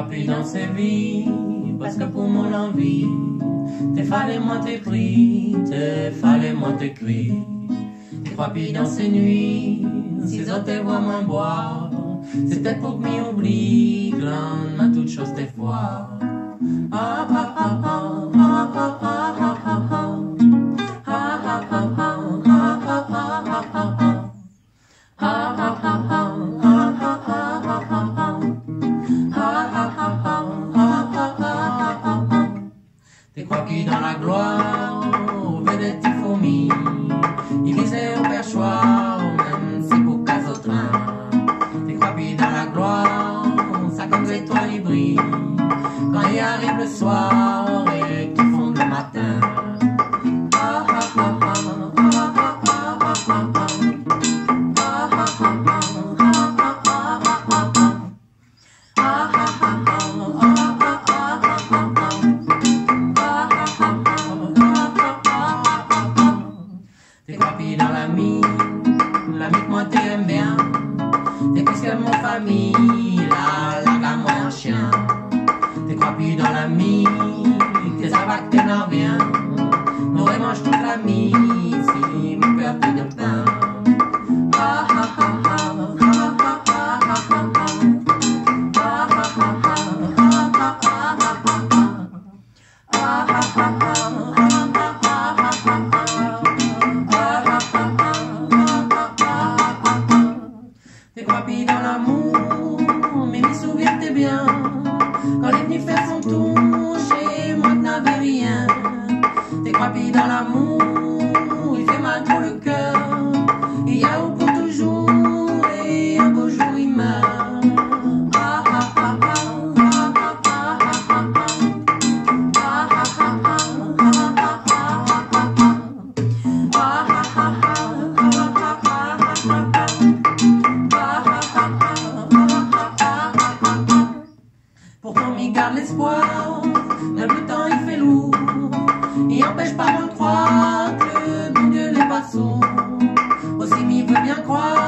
plus dans ses vies, parce que pour mon envie, te fallait moi te pris, te fallait moi te crier. Tu crois plus dans ces nuits, si autres te voient boire, c'était pour que m'y oublie, glande ma toute chose des fois. Ah dans la gloire, vedette des fourmis, il visait au perchoir, même si pour cas au train. Qui dans la gloire, ça comme les étoiles ils brillent, quand il arrive le soir bien. T'es plus que mon famille, là, la gamme en chien. T'es crois plus dans la mine, t'es abac, t'es n'en. Nous remange toute la mise. T'es papilles dans l'amour, mais mes souviens tes bien. Quand les nuits faire son tour. même le temps il fait lourd, et empêche pas de croire que le monde n'est pas. Aussi, il veut bien croire.